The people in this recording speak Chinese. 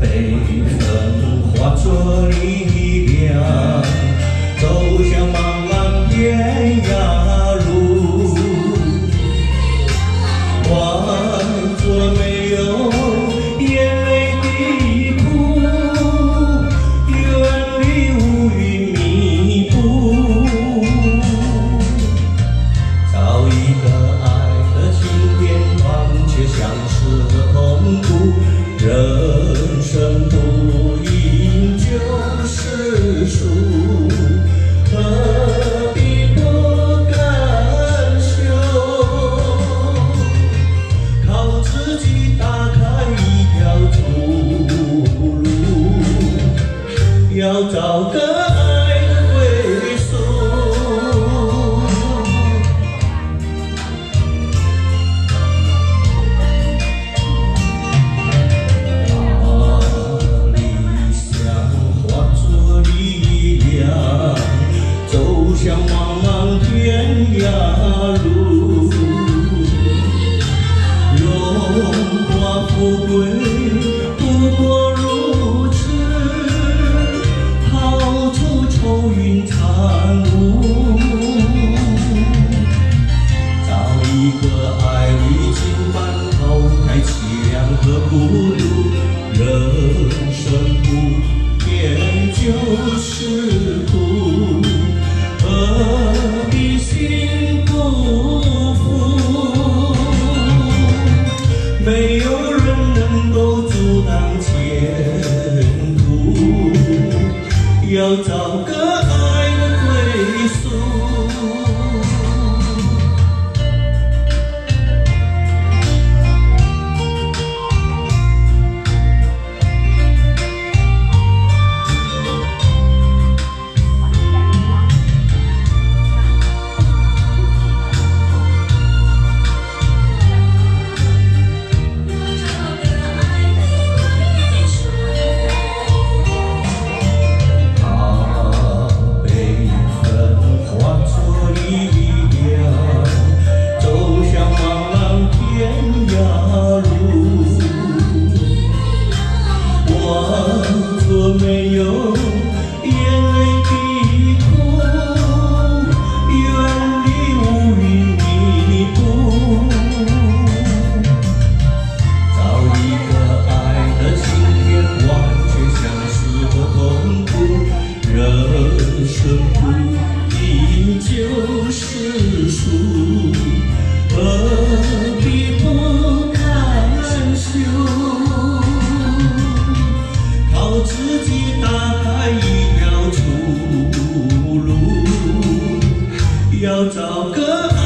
悲愤化作力量要找个。要找个安人生不一定就是输何必不甘休靠自己打开一条出路要找个